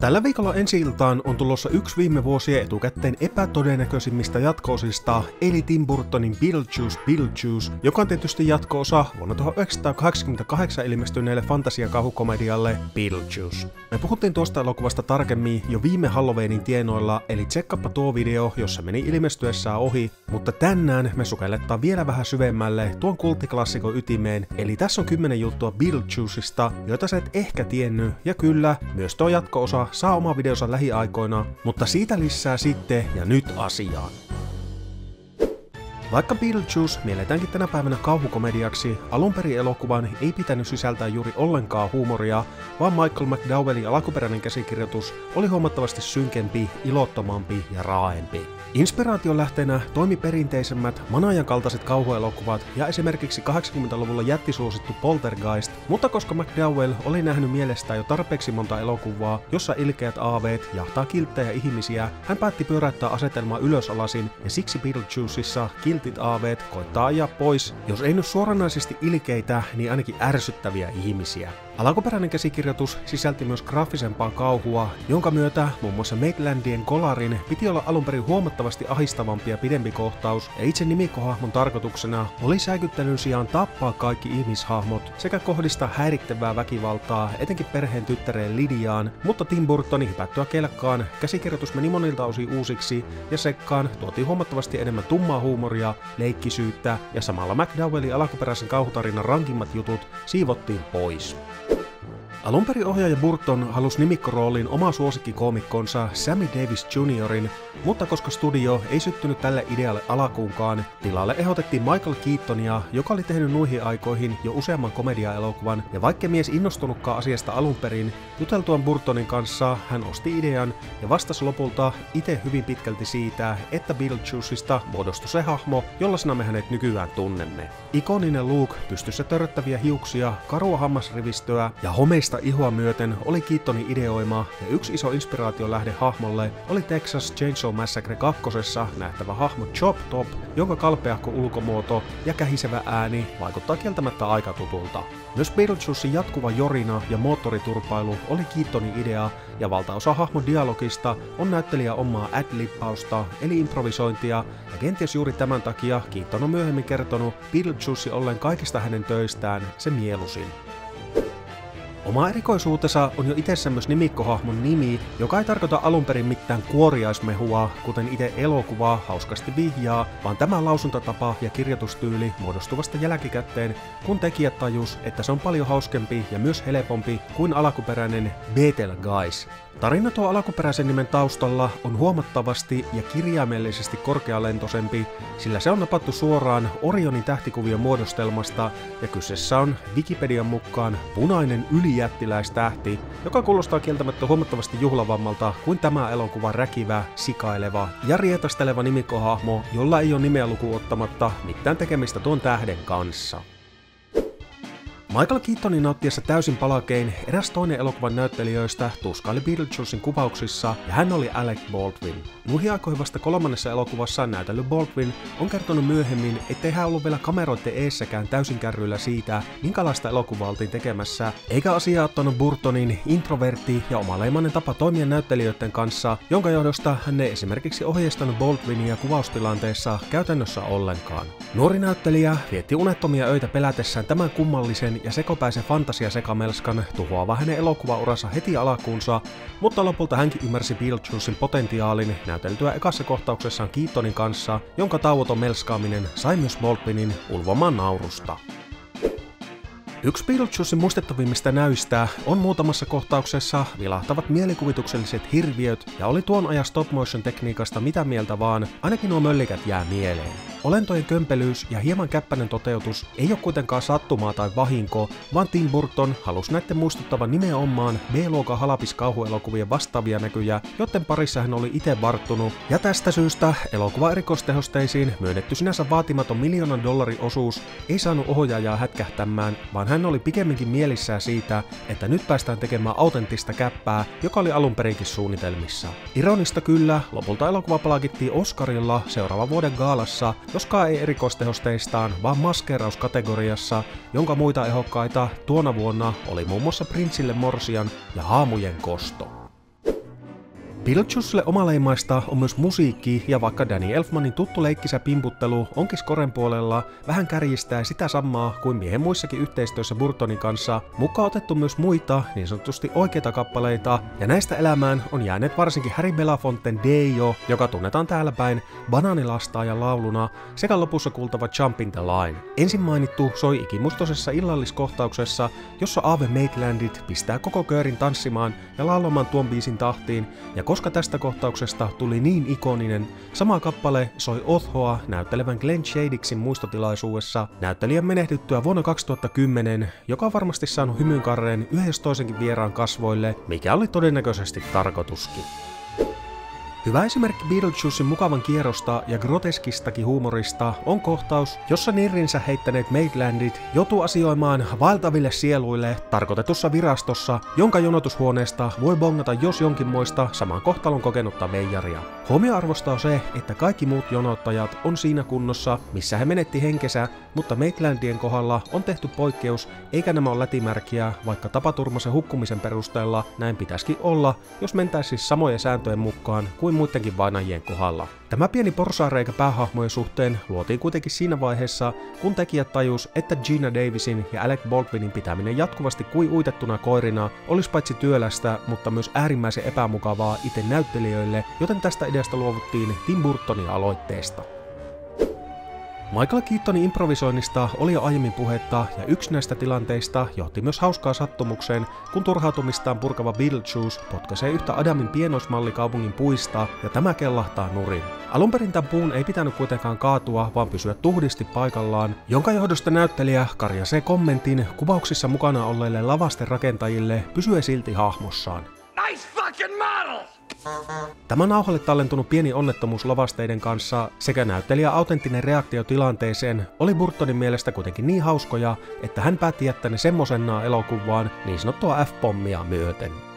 Tällä viikolla ensi iltaan on tulossa yksi viime vuosien etukäteen epätodennäköisimmistä jatkoosista, eli Tim Burtonin Beetlejuice Beetlejuice, joka on tietysti jatko-osa vuonna 1988 ilmestyneelle fantasiakauhukomedialle Beetlejuice. Me puhuttiin tuosta elokuvasta tarkemmin jo viime Halloweenin tienoilla, eli tsekkappa tuo video, jossa meni ilmestyessään ohi, mutta tänään me sukellettaan vielä vähän syvemmälle tuon kulttiklassikon ytimeen, eli tässä on kymmenen juttua Beetlejuiceista, joita sä et ehkä tiennyt, ja kyllä, myös tuo jatko-osa saa oma videonsa lähiaikoina, mutta siitä lisää sitten ja nyt asiaan. Vaikka Beetlejuice mielletäänkin tänä päivänä kauhukomediaksi, alun perin elokuvan ei pitänyt sisältää juuri ollenkaan huumoria, vaan Michael McDowellin alkuperäinen käsikirjoitus oli huomattavasti synkempi, ilottomampi ja raaempi. Inspiraation lähteenä toimi perinteisemmät manajan kaltaiset kauhuelokuvat ja esimerkiksi 80-luvulla jättisuosittu Poltergeist, mutta koska McDowell oli nähnyt mielestään jo tarpeeksi monta elokuvaa, jossa ilkeät aaveet jahtaa kilttejä ihmisiä, hän päätti pyöräyttää asetelmaa ylösalasin ja siksi Beetlejuiceissa kiltit aaveet koittaa ajaa pois, jos ei nyt suoranaisesti ilkeitä, niin ainakin ärsyttäviä ihmisiä. Alkuperäinen käsikirjoitus sisälti myös graafisempaa kauhua, jonka myötä muun muassa Maitlandien kolarin piti olla alun perin huomattavasti ahistavampi ja pidempi kohtaus, ja itse nimikkohahmon tarkoituksena oli säikyttelyn sijaan tappaa kaikki ihmishahmot sekä kohdistaa häirittävää väkivaltaa etenkin perheen tyttäreen Lidiaan, mutta Tim Burtonin hypättyä kelkkaan käsikirjoitus meni monilta osin uusiksi ja sekkaan tuotiin huomattavasti enemmän tummaa huumoria, leikkisyyttä ja samalla McDowellin alkuperäisen kauhutarinan rankimmat jutut siivottiin pois. Alun perin ohjaaja Burton halusi nimikkorooliin oma suosikkikoomikkonsa Sammy Davis Jr., mutta koska studio ei syttynyt tälle idealle alakuunkaan, tilalle ehdotettiin Michael Keatonia, joka oli tehnyt nuihin aikoihin jo useamman komediaelokuvan, ja vaikka mies innostunutkaan asiasta alun perin, juteltuaan Burtonin kanssa hän osti idean ja vastasi lopulta itse hyvin pitkälti siitä, että Beetlejuiceista muodostui se hahmo, jollaisena me hänet nykyään tunnemme. Ikoninen Luke, pystyssä törröttäviä hiuksia, karua hammasrivistöä ja homeista ihoa myöten oli Keatonin ideoima, ja yksi iso inspiraation lähde hahmolle oli Texas Chainsaw Massacre 2. nähtävä hahmo Chop Top, jonka kalpeahko ulkomuoto ja kähisevä ääni vaikuttaa kieltämättä aika tutulta. Myös Beetlejuicen jatkuva jorina ja moottoriturpailu oli Keatonin idea, ja valtaosa hahmon dialogista on näyttelijä omaa ad-lippausta, eli improvisointia, ja kenties juuri tämän takia Keaton on myöhemmin kertonut Beetlejuice ollen kaikista hänen töistään se mielusin. Oma erikoisuutensa on jo itsessä myös nimikkohahmon nimi, joka ei tarkoita alun perin mitään kuoriaismehua, kuten itse elokuvaa hauskasti vihjaa, vaan tämä lausuntatapa ja kirjoitustyyli muodostuvasta jälkikäteen, kun tekijät tajus, että se on paljon hauskempi ja myös helpompi kuin alkuperäinen Betelgeuse. Tarina tuo alkuperäisen nimen taustalla on huomattavasti ja kirjaimellisesti korkealentoisempi, sillä se on napattu suoraan Orionin tähtikuvion muodostelmasta ja kyseessä on Wikipedian mukaan punainen ylijättiläistähti, joka kuulostaa kieltämättä huomattavasti juhlavammalta kuin tämä elokuva räkivä, sikaileva ja rietasteleva nimikkohahmo, jolla ei ole nimeä lukuottamatta mitään tekemistä tuon tähden kanssa. Michael Keatonin nauttiessa täysin palakein eräs toinen elokuvan näyttelijöistä tuskaili Beetlejuicen kuvauksissa ja hän oli Alec Baldwin. Nuihin aikoihin vasta kolmannessa elokuvassa näytellyt Baldwin on kertonut myöhemmin, ettei hän ollut vielä kameroiden eessäkään täysin kärryillä siitä, minkälaista elokuvaa oltiin tekemässä, eikä asiaa ottanut Burtonin introvertti ja omaleimainen tapa toimia näyttelijöiden kanssa, jonka johdosta hän ei esimerkiksi ohjeistanut Baldwinia kuvaustilanteessa käytännössä ollenkaan. Nuori näyttelijä vietti unettomia öitä pelätessään tämän kummallisen ja sekopäisen fantasiasekamelskan tuhoava hänen elokuvauransa heti alakuunsa, mutta lopulta hänkin ymmärsi Beetlejuicen potentiaalin näyteltyä ekassa kohtauksessaan Keatonin kanssa, jonka tauoton melskaaminen sai myös Baldwinin ulvomaan naurusta. Yksi Beetlejuicen muistettavimmista näystä on muutamassa kohtauksessa vilahtavat mielikuvitukselliset hirviöt ja oli tuon ajan stop motion tekniikasta mitä mieltä vaan, ainakin nuo möllikät jää mieleen. Olentojen kömpelyys ja hieman käppäinen toteutus ei ole kuitenkaan sattumaa tai vahinko, vaan Tim Burton halusi näiden muistuttavan nimenomaan B-luokan halapiskauhuelokuvien vastaavia näkyjä, joten parissa hän oli itse varttunut, ja tästä syystä elokuva erikoistehosteisiin myönnetty sinänsä vaatimaton miljoonan dollarin osuus ei saanut ohjaajaa hätkähtämään, vaan hän oli pikemminkin mielissään siitä, että nyt päästään tekemään autenttista käppää, joka oli alun perinkin suunnitelmissa. Ironista kyllä, lopulta elokuva palkittiin Oscarilla seuraavan vuoden gaalassa, joskaan ei erikoistehosteistaan, vaan maskeerauskategoriassa, jonka muita ehokkaita tuona vuonna oli muun muassa Prinsille Morsian ja Haamujen kosto. Beetlejuicelle omaleimaista on myös musiikki, ja vaikka Danny Elfmanin tuttu leikkisä pimputtelu onkin skoren puolella, vähän kärjistää sitä samaa kuin miehen muissakin yhteistyössä Burtonin kanssa, mukaan otettu myös muita, niin sanotusti oikeita kappaleita, ja näistä elämään on jääneet varsinkin Harry Belafonten Dejo, joka tunnetaan täällä päin banaanilastaajan lauluna, sekä lopussa kuultava Jumping the Line. Ensin mainittu soi ikimustoisessa illalliskohtauksessa, jossa Ave Maitlandit pistää koko köörin tanssimaan ja laulamaan tuon biisin tahtiin, ja koska tästä kohtauksesta tuli niin ikoninen, sama kappale soi Othoa näyttelevän Glenn Shadixin muistotilaisuudessa näyttelijän menehdyttyä vuonna 2010, joka on varmasti saanut hymynkarreen yhdessä toisenkin vieraan kasvoille, mikä oli todennäköisesti tarkoituskin. Hyvä esimerkki Beetlejuicen mukavan kierrosta ja groteskistakin huumorista on kohtaus, jossa nirrinsä heittäneet Maitlandit joutuu asioimaan vaeltaville sieluille tarkoitetussa virastossa, jonka jonotushuoneesta voi bongata jos jonkinmoista saman kohtalon kokenutta veijaria. Huomioarvosta on se, että kaikki muut jonottajat on siinä kunnossa, missä he menetti henkensä, mutta Maitlandien kohdalla on tehty poikkeus, eikä nämä ole lätimärkiä, vaikka tapaturmaisen hukkumisen perusteella näin pitäisikin olla, jos mentäisiin samojen sääntöjen mukaan kuin muidenkin vainajien kohdalla. Tämä pieni porsaareikä päähahmojen suhteen luotiin kuitenkin siinä vaiheessa, kun tekijät tajus, että Gina Davisin ja Alec Baldwinin pitäminen jatkuvasti kuin uitettuna koirina olisi paitsi työlästä, mutta myös äärimmäisen epämukavaa itse näyttelijöille, joten tästä ideasta luovuttiin Tim Burtonin aloitteesta. Michael Keatonin improvisoinnista oli jo aiemmin puhetta, ja yksi näistä tilanteista johti myös hauskaa sattumukseen, kun turhautumistaan purkava Beetlejuice potkaisee yhtä Adamin pienoismalli kaupungin puista, ja tämä kellahtaa nurin. Alun perin tämän puun ei pitänyt kuitenkaan kaatua, vaan pysyä tuhdisti paikallaan, jonka johdosta näyttelijä karjasee kommentin kuvauksissa mukana olleille lavasten rakentajille pysyä silti hahmossaan. Nice fucking model! Tämä nauhalle tallentunut pieni onnettomuus lavasteiden kanssa sekä näyttelijä autenttinen reaktio tilanteeseen oli Burtonin mielestä kuitenkin niin hauskoja, että hän päätti jättää ne semmosennaa elokuvaan niin sanottua F-pommia myöten.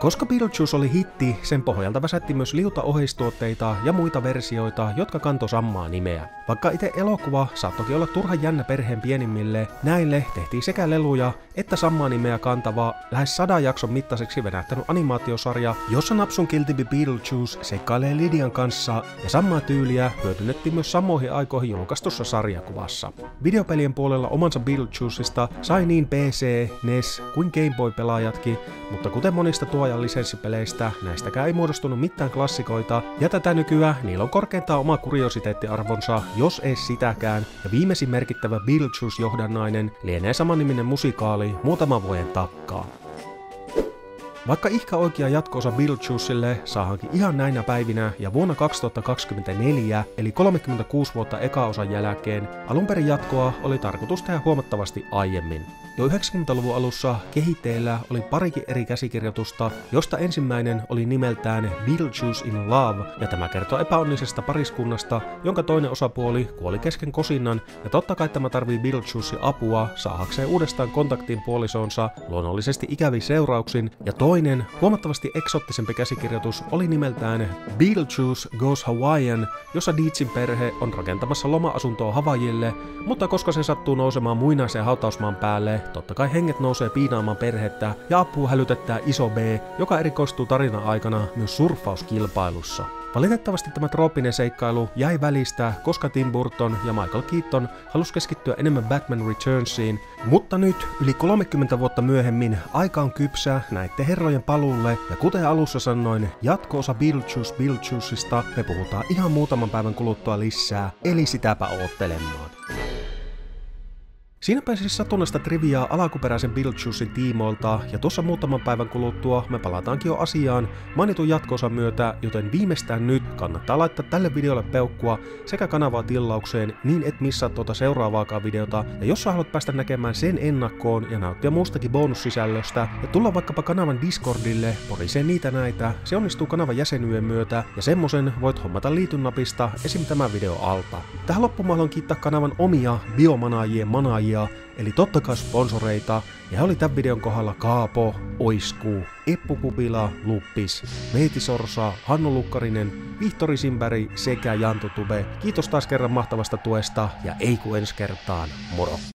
Koska Beetlejuice oli hitti, sen pohjalta väsätti myös liuta oheistuotteita ja muita versioita, jotka kanto samaa nimeä. Vaikka itse elokuva saattoi olla turha jännä perheen pienimmille, näille tehtiin sekä leluja että samaa nimeä kantava lähes sadan jakson mittaiseksi venähtänyt animaatiosarja, jossa Napsun kiltibi Beetlejuice seikkailee Lidian kanssa ja samaa tyyliä hyödynnettiin myös samoihin aikoihin julkaistussa sarjakuvassa. Videopelien puolella omansa Beetlejuicesta sai niin PC, NES kuin Game Boy-pelaajatkin, mutta kuten monista tuo ajan lisenssipeleistä, näistäkään ei muodostunut mitään klassikoita, ja tätä nykyään niillä on korkeintaan oma kuriositeettiarvonsa, jos ei sitäkään, ja viimeisin merkittävä Beetlejuice-johdannainen lienee samanniminen musikaali muutaman vuoden takkaa. Vaikka ihka oikea jatkoosa Beetlejuicelle saadaankin ihan näinä päivinä ja vuonna 2024, eli 36 vuotta eka-osan jälkeen, alun perin jatkoa oli tarkoitus tehdä huomattavasti aiemmin. Jo 90-luvun alussa kehitteillä oli parikin eri käsikirjoitusta, josta ensimmäinen oli nimeltään Beetlejuice in Love, ja tämä kertoo epäonnisesta pariskunnasta, jonka toinen osapuoli kuoli kesken kosinnan, ja totta kai tämä tarvii Beetlejuice apua saahakseen uudestaan kontaktiin puolisonsa, luonnollisesti ikäviin seurauksin, ja toinen, huomattavasti eksottisempi käsikirjoitus oli nimeltään Beetlejuice Goes Hawaiian, jossa Deetsin perhe on rakentamassa loma-asuntoa Havajille, mutta koska se sattuu nousemaan muinaisen hautausmaan päälle, totta kai henget nousee piinaamaan perhettä ja apua hälytettää iso B, joka erikoistuu tarinan aikana myös surffauskilpailussa. Valitettavasti tämä trooppinen seikkailu jäi välistä, koska Tim Burton ja Michael Keaton halusi keskittyä enemmän Batman Returnsiin, mutta nyt, yli 30 vuotta myöhemmin, aika on kypsä näiden herrojen palulle, ja kuten alussa sanoin, jatko-osa Beetlejuice Beetlejuiceista me puhutaan ihan muutaman päivän kuluttua lisää, eli sitäpä oottelemaan. Siinä pääsisi satunnaista triviaa alkuperäisen Beetlejuicin tiimoilta, ja tuossa muutaman päivän kuluttua me palataankin jo asiaan mainitun jatkoosan myötä, joten viimeistään nyt kannattaa laittaa tälle videolle peukkua sekä kanavaa tilaukseen, niin et missaa tuota seuraavaakaan videota, ja jos sä haluat päästä näkemään sen ennakkoon ja nauttia muustakin bonussisällöstä, ja tulla vaikkapa kanavan Discordille, porisee niitä näitä, se onnistuu kanavan jäsenyyden myötä, ja semmosen voit hommata liityn napista esim. tämän video alta. Tähän loppuun haluan kiittää kanavan omia biomanaajien manaajia, manaajia, eli totta kai sponsoreita, ja he oli tämän videon kohdalla Kaapo, Oisku, Eppu Kupila, Luppis, Veiti Sorsa, Hannu Lukkarinen, Vihtori Simberg sekä Jantu Tube. Kiitos taas kerran mahtavasta tuesta ja ei ku ensi kertaan, moro!